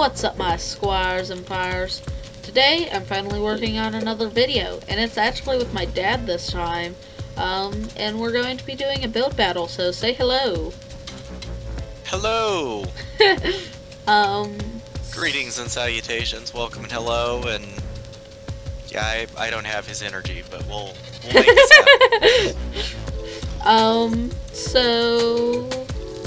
What's up my squires and fires? Today I'm finally working on another video and it's actually with my dad this time. Um, and we're going to be doing a build battle, so say hello. Hello! Um, Greetings and salutations, welcome and hello, and yeah, I, I don't have his energy, but we'll, we'll make this happen. um, so,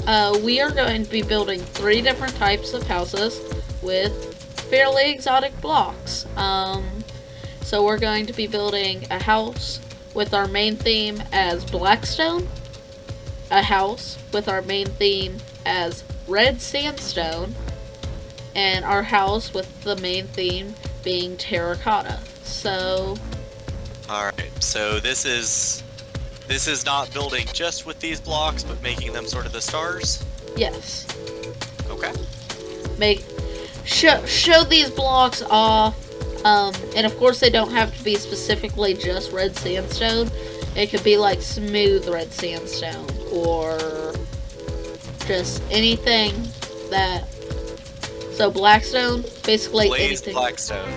uh, we are going to be building three different types of houses with fairly exotic blocks. Um, so we're going to be building a house with our main theme as Blackstone, a house with our main theme as Red Sandstone, and our house with the main theme being Terracotta. So, Alright, so this is this is not building just with these blocks, but making them sort of the stars. yes. Okay. make show show these blocks off um and of course they don't have to be specifically just red sandstone it could be like smooth red sandstone or just anything that so blackstone basically Blaze anything Blackstone.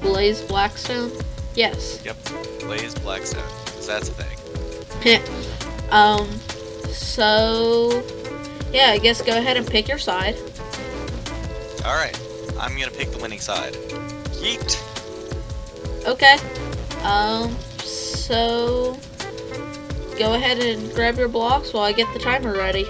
blaze blackstone yes Yep. Blaze Blackstone. 'cause that's a thing. um so yeah i guess go ahead and pick your side Alright. I'm gonna pick the winning side. Yeet! Okay. Um, so go ahead and grab your blocks while I get the timer ready.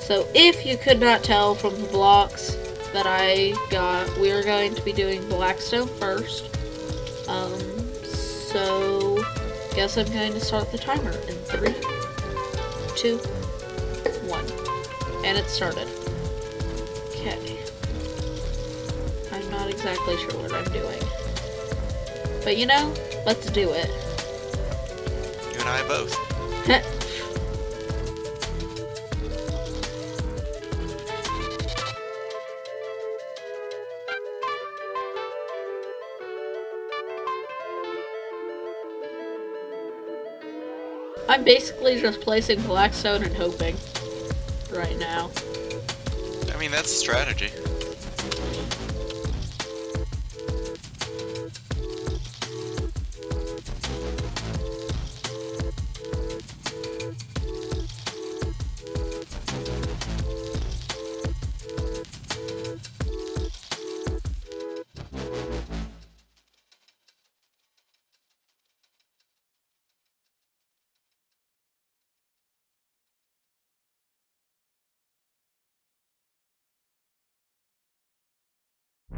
So if you could not tell from the blocks that I got, we are going to be doing Blackstone first. Um, so guess I'm going to start the timer in three, two, one, and it started. Okay. I'm not exactly sure what I'm doing. But you know, let's do it. You and I both. I'm basically just placing Blackstone and hoping right now. I mean, that's a strategy.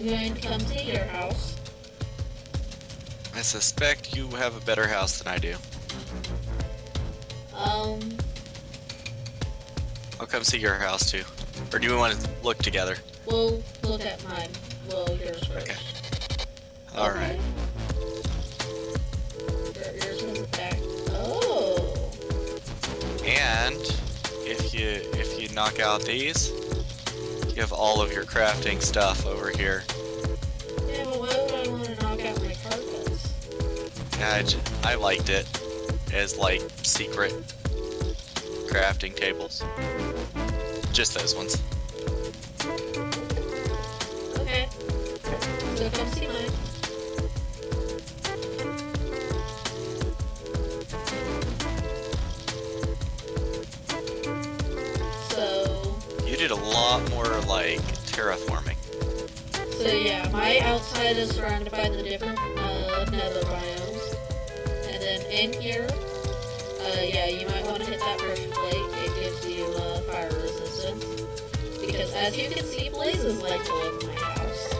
I'm going to come to your house. I suspect you have a better house than I do. Um, I'll come see your house too. Or do we want to look together? we'll look at mine. Well, yours first. Okay. All right. Your- Yours was back. Oh. And if you if you knock out these, you have all of your crafting stuff over here. Yeah, but why would I want to knock out my? Yeah, I, I liked it as like secret crafting tables. Just those ones. Okay. So come see mine. My outside is surrounded by the different uh, nether biomes. And then in here, uh, yeah, you might want to hit that pressure plate. It gives you uh, fire resistance. Because as you can see, blazes like to live in my house.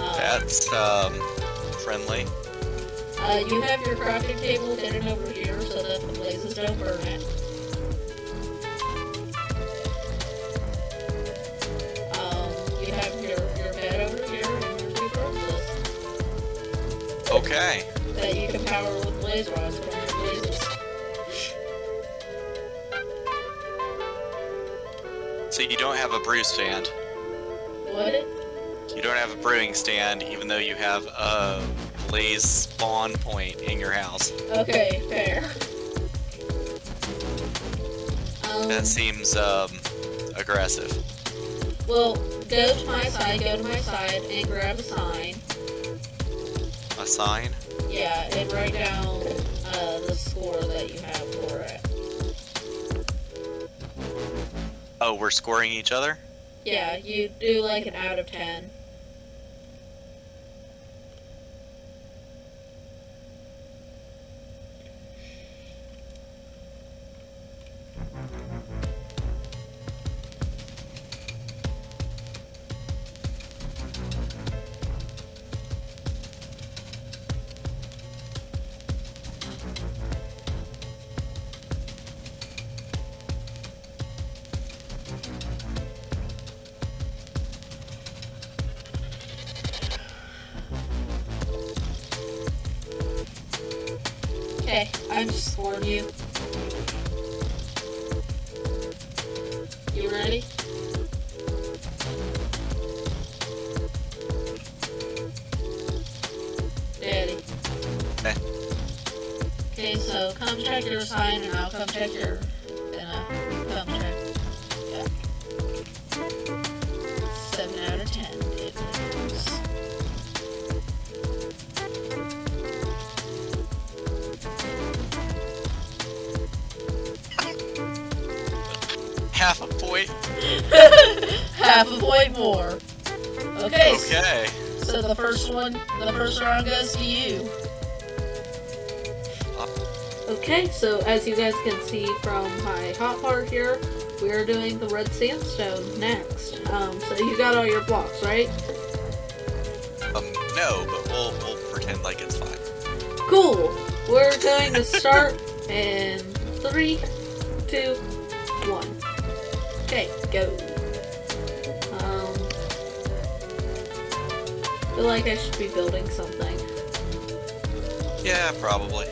Um, That's um friendly. Uh, you have your crafting table hidden over here so that the blazes don't burn it. Okay. that you can power with blaze rods from your blazes. So you don't have a brew stand. What? You don't have a brewing stand, even though you have a blaze spawn point in your house. Okay, fair. Um, That seems um aggressive. well, go to my side, go to my side, and grab a sign. Sign? Yeah, and write down uh, the score that you have for it. Oh, we're scoring each other? Yeah, you do like an out of 10. I'm just you. You point? Half a point more. Okay, Okay. so the first one, the first round goes to you. Okay, so as you guys can see from my hot bar here, we are doing the red sandstone next. Um, so you got all your blocks, right? Um, no, but we'll we'll pretend like it's fine. Cool. We're going to start in three, two, one. Okay, go. Um, feel like I should be building something. Yeah, probably.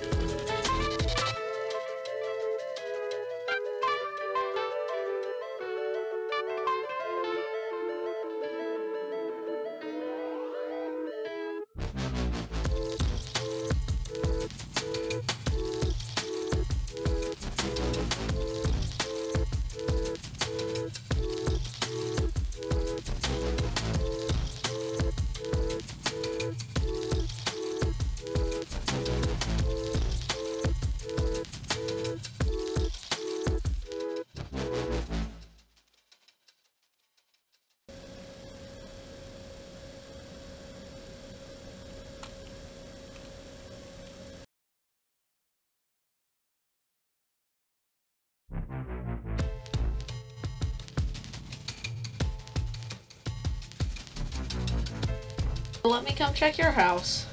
Let me come check your house.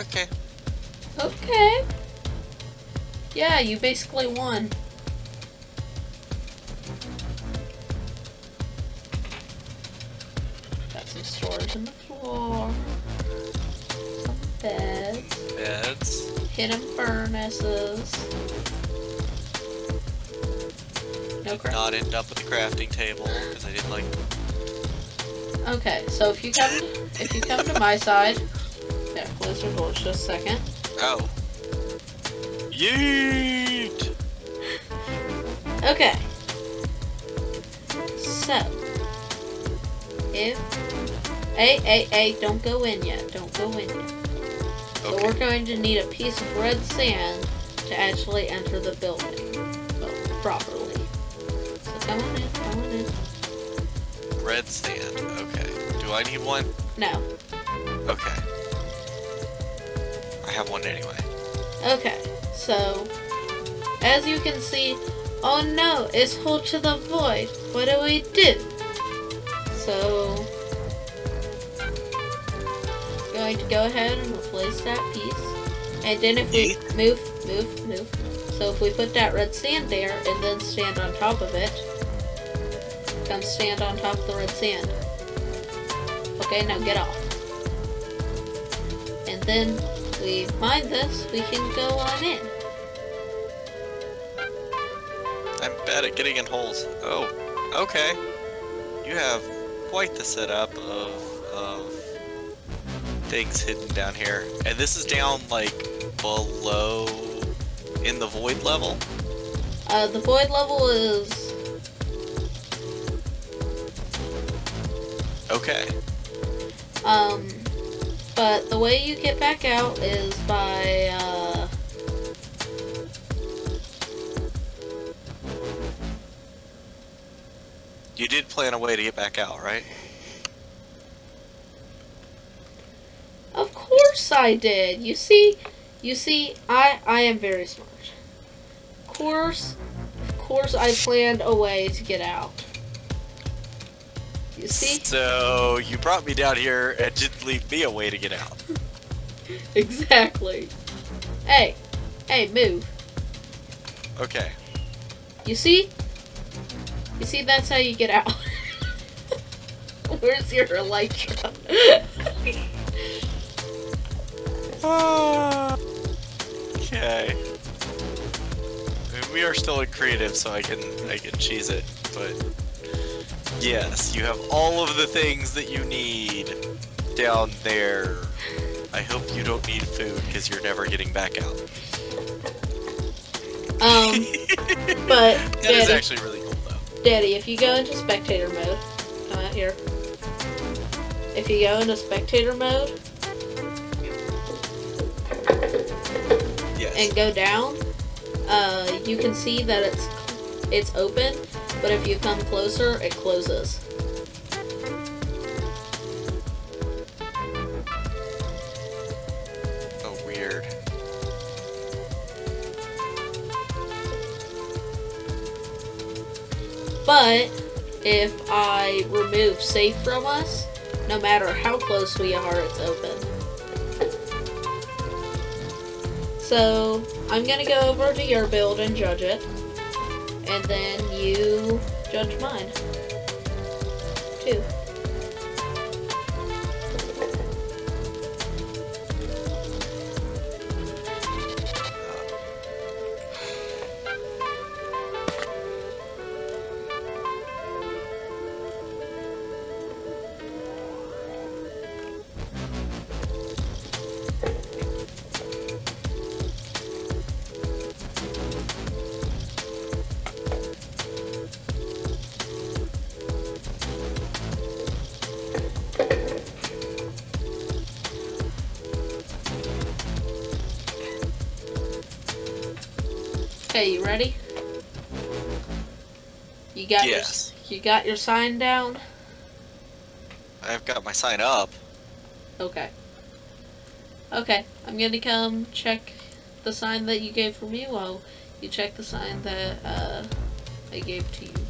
Okay. Okay. Yeah, you basically won. Got some storage in the floor. Some beds. Beds. Hidden furnaces. No crap. Not end up with the crafting table because I didn't like. Okay, so if you come if you come to my side, yeah, close your doors just a second. Oh. Yeet! Okay. So, if hey hey hey, don't go in yet. Don't go in yet. So Okay. we're going to need a piece of red sand to actually enter the building properly. So come on in. Red sand. Okay. Do I need one? No. Okay. I have one anyway. Okay. So, as you can see, oh no, it's hold to the void. What do we do? So, going to go ahead and replace that piece. And then if we move, move, move. So if we put that red sand there and then stand on top of it, stand on top of the red sand. Okay, now get off. And then we mine this, we can go on in. I'm bad at getting in holes. Oh, okay. You have quite the setup of of things hidden down here, and this is down like below in the void level. Uh, the void level is Okay. Um, but the way you get back out is by, uh, You did plan a way to get back out, right? of course I did. You see, you see, I, I am very smart. Of course, of course I planned a way to get out. You see? So you brought me down here and didn't leave me a way to get out. Exactly. Hey, hey, move. Okay. You see? You see, that's how you get out. Where's your elytra? okay. I mean, we are still in creative, so I can I can cheese it, but yes, you have all of the things that you need down there. I hope you don't need food because you're never getting back out. um, but that is Daddy, actually really cool, though. Daddy, if you go into spectator mode, come out here. If you go into spectator mode Yes. and go down, uh, you can see that it's it's open, but if you come closer, it closes. oh, weird. But if I remove safe from us, no matter how close we are, it's open. So I'm gonna go over to your build and judge it, and then you judge mine too. Okay, you ready? You got Yes. your you got your sign down. I've got my sign up. Okay. Okay, I'm gonna come check the sign that you gave for me while you check the sign that uh, I gave to you.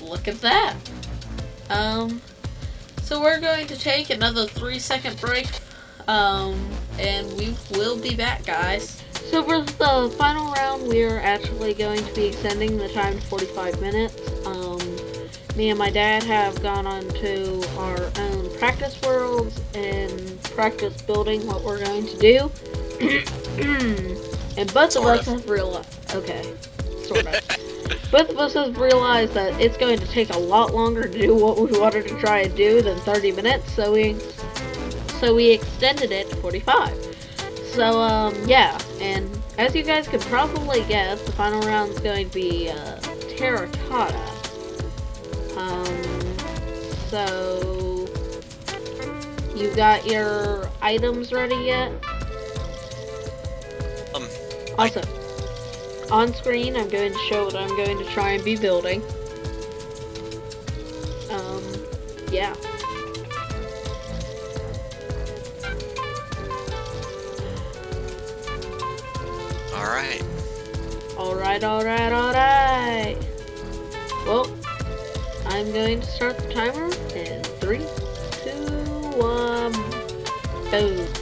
Look at that. Um, so we're going to take another three second break. Um, and we will be back, guys. So for the final round, we are actually going to be extending the time to 45 minutes. Um, me and my dad have gone on to our own practice worlds and practice building what we're going to do. and both Sort of us of. have realized, okay, sort of. both of us have realized that it's going to take a lot longer to do what we wanted to try and do than 30 minutes, so we, so we extended it to 45. So, um, yeah, and as you guys can probably guess, the final round is going to be, uh, terracotta. Um, so, you got your items ready yet? Um, Also, on screen, I'm going to show what I'm going to try and be building. Um, yeah. Alright. Alright, alright, alright. Well, I'm going to start the timer in three, two, one, boom.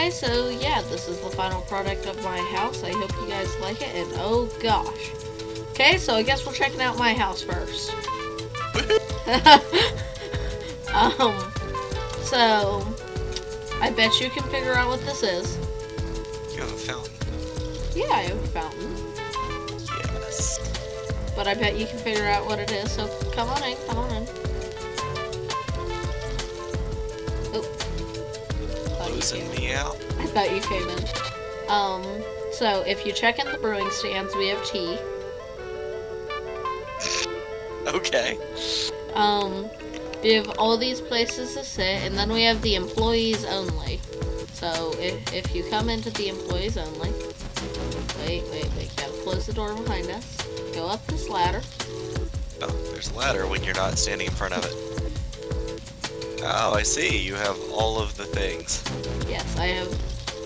okay, so yeah, this is the final product of my house. I hope you guys like it, and oh gosh. Okay, so I guess we're checking out my house first. um, so, I bet you can figure out what this is. You have a fountain. Yeah, I have a fountain. Yes. But I bet you can figure out what it is, so come on in, come on you Losing came- me out. I thought you came in. Um, so if you check in the brewing stands, we have tea. Okay. Um, we have all these places to sit, and then we have the employees only. So if, if you come into the employees only, wait, wait, wait, gotta close the door behind us. Go up this ladder. Oh, there's a ladder when you're not standing in front of it. Oh, I see. You have all of the things. Yes, I have.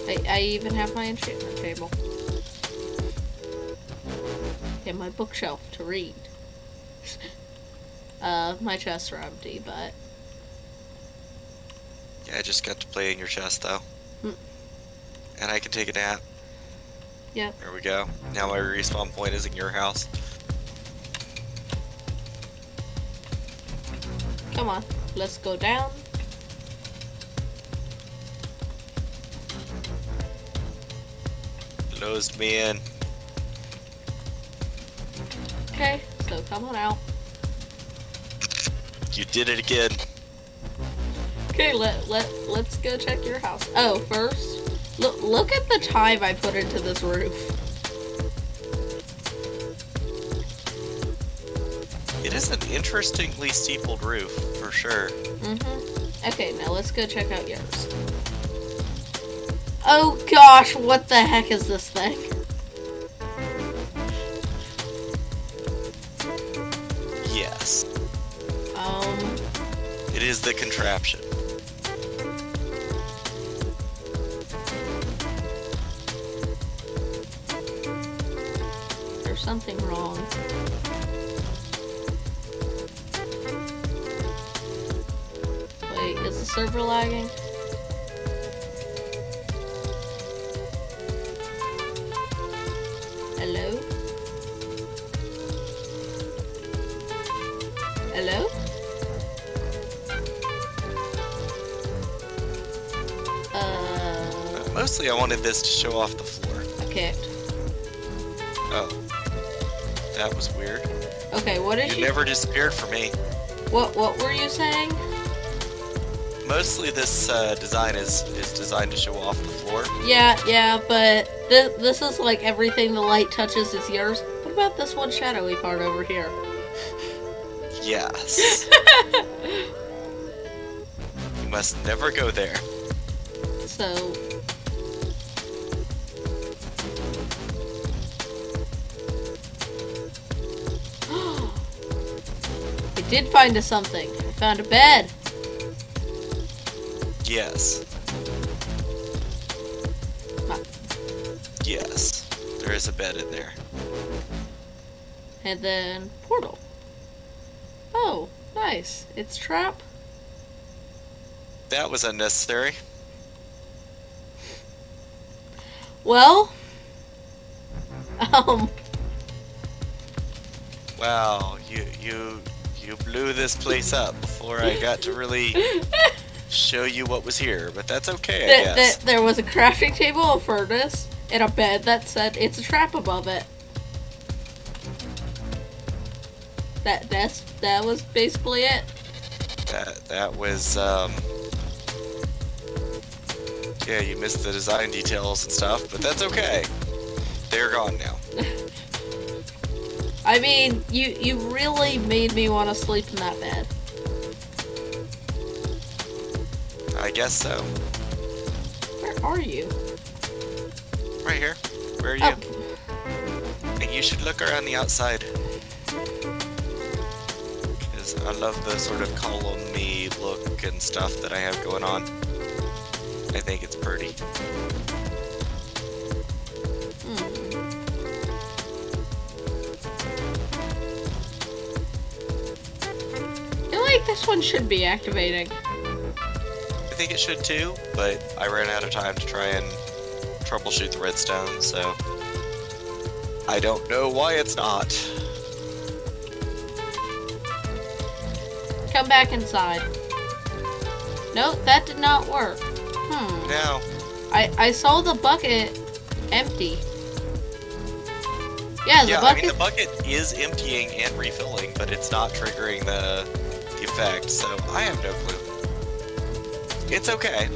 I, I even have my enchantment table. And my bookshelf to read. uh, my chests are empty, but Yeah, I just got to play in your chest though. Hmm. And I can take a nap. Yep. There we go. Now my respawn point is in your house. come on, let's go down. Closed me in. Okay, so come on out. You did it again. Okay, let let let's go check your house. Oh, first, look look at the time I put into this roof. It is an interestingly steepled roof, sure. Mm-hmm. Okay, now let's go check out yours. Oh gosh, what the heck is this thing? Yes. Um, It is the contraption. there's something wrong. Server lagging? Hello? Hello? Uh, Mostly I wanted this to show off the floor. I kicked. Oh. That was weird. Okay, what did You you? never disappeared for me. What What were you saying? Mostly this uh, design is, is designed to show off the floor. Yeah, yeah, but this this is like everything the light touches is yours. What about this one shadowy part over here? Yes. you must never go there. So. I did find us something. I found a bed. Yes. Yes. There is a bed in there. And then portal. Oh, nice. It's trap. That was unnecessary. Well, um, Wow, you you you blew this place up before I got to really show you what was here, but that's okay, I th- guess. th- there was a crafting table, a furnace, and a bed that said it's a trap above it. That that's that was basically it. That that was um Yeah, you missed the design details and stuff, but that's okay. They're gone now. I mean, you you really made me want to sleep in that bed. I guess so. Where are you? Right here. Where are you? Oh, And you should look around the outside. Because I love the sort of column me look and stuff that I have going on. I think it's pretty. hmm. I feel like this one should be activating. Think it should too, but I ran out of time to try and troubleshoot the redstone, so I don't know why it's not. Come back inside. Nope, that did not work. Hmm. Now, I, I saw the bucket empty. Yeah, the yeah, I mean the bucket is emptying and refilling, but it's not triggering the, the effect, so I have no clue. It's okay.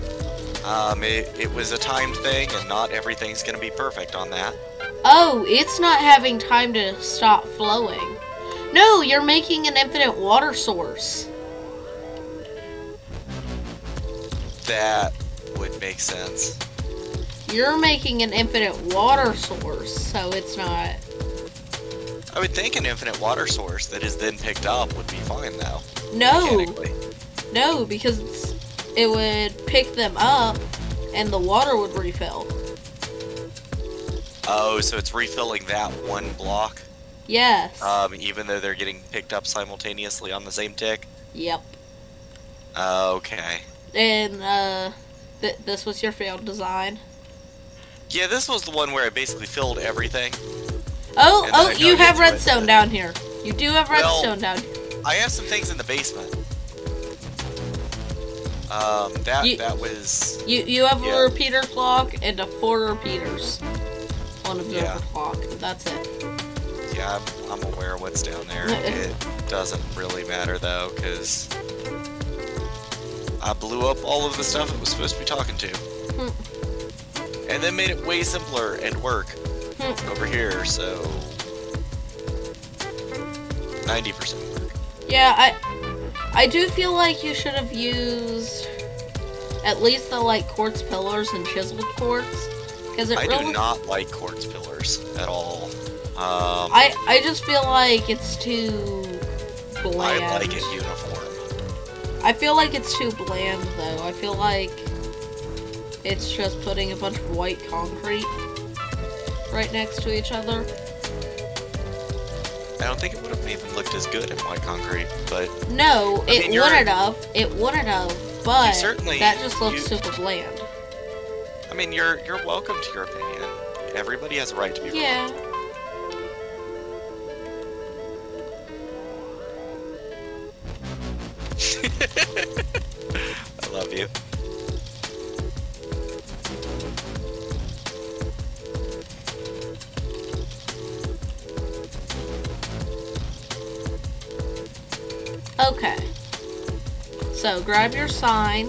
Um, it, it was a timed thing, and not everything's gonna be perfect on that. Oh, it's not having time to stop flowing. No, you're making an infinite water source. That would make sense. You're making an infinite water source, so it's not. I would think an infinite water source that is then picked up would be fine, though. No, no, because it's- it would pick them up and the water would refill. Oh, so it's refilling that one block, Yes. um, even though they're getting picked up simultaneously on the same tick? yep. Okay. And, uh, th- this was your failed design. Yeah, this was the one where I basically filled everything. Oh, oh, you have redstone down here. You do have Well- redstone down here. I have some things in the basement. Um, that You- that was You you have Yeah. a repeater clock and a four repeaters. One observer Yeah. clock. That's it. yeah. I'm, I'm aware of what's down there. it doesn't really matter though, because I blew up all of the stuff it was supposed to be talking to, Hmm. and then made it way simpler and work Hmm. over here. So ninety percent work. Yeah, I I do feel like you should have used at least the like quartz pillars and chiseled quartz because it I really do not like quartz pillars at all. Um, I I just feel like it's too bland. I like it uniform. I feel like it's too bland though. I feel like it's just putting a bunch of white concrete right next to each other. I don't think it would have even looked as good in white concrete, but No, I it mean, wouldn't have. It wouldn't have. But certainly- that just looks you- super bland. I mean, you're you're welcome to your opinion. Everybody has a right to be wrong. Yeah. Okay. So grab your sign.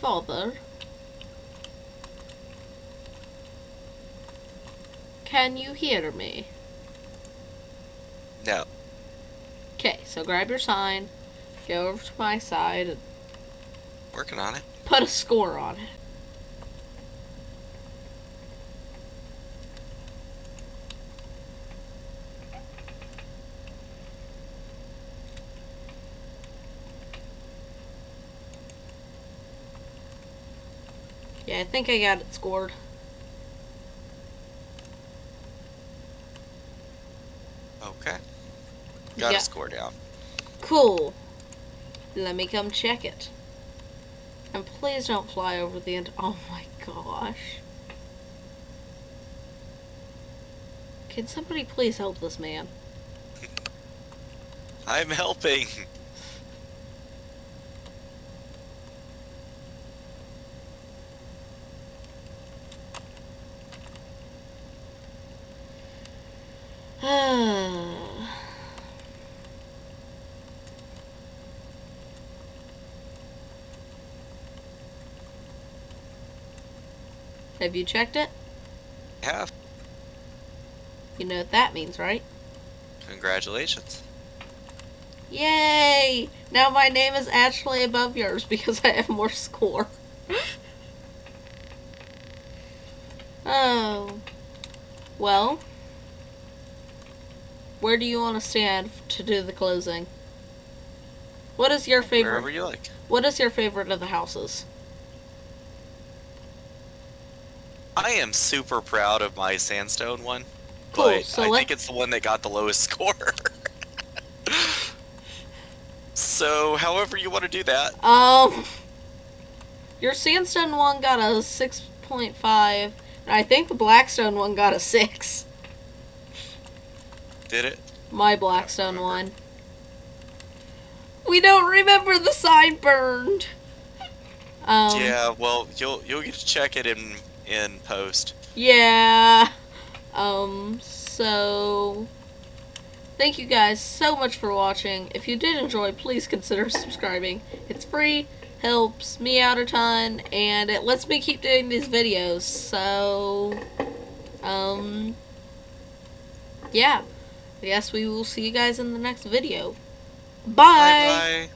Father. Can you hear me? No. Okay, so grab your sign, go over to my side, and Working on it. put a score on it. Yeah, I think I got it scored. Okay. Got Yeah. a score down. Cool. Let me come check it. And please don't fly over the end. Oh my gosh. Can somebody please help this man? I'm helping. Have you checked it? Have. You know what that means, right? Congratulations. Yay! Now my name is actually above yours because I have more score. oh. Well. Where do you want to stand to do the closing? What is your favorite? Wherever you like. What is your favorite of the houses? I am super proud of my sandstone one, Cool, but so I think it's the one that got the lowest score. so, however you want to do that. Um, your sandstone one got a six point five, and I think the blackstone one got a six. Did it? My blackstone one. We don't remember the sign burned. Um, yeah. Well, you'll you'll get to check it in in post. Yeah. Um, so thank you guys so much for watching. If you did enjoy, please consider subscribing. It's free, helps me out a ton, and it lets me keep doing these videos. So, um, yeah. I guess we will see you guys in the next video. Bye. Bye bye.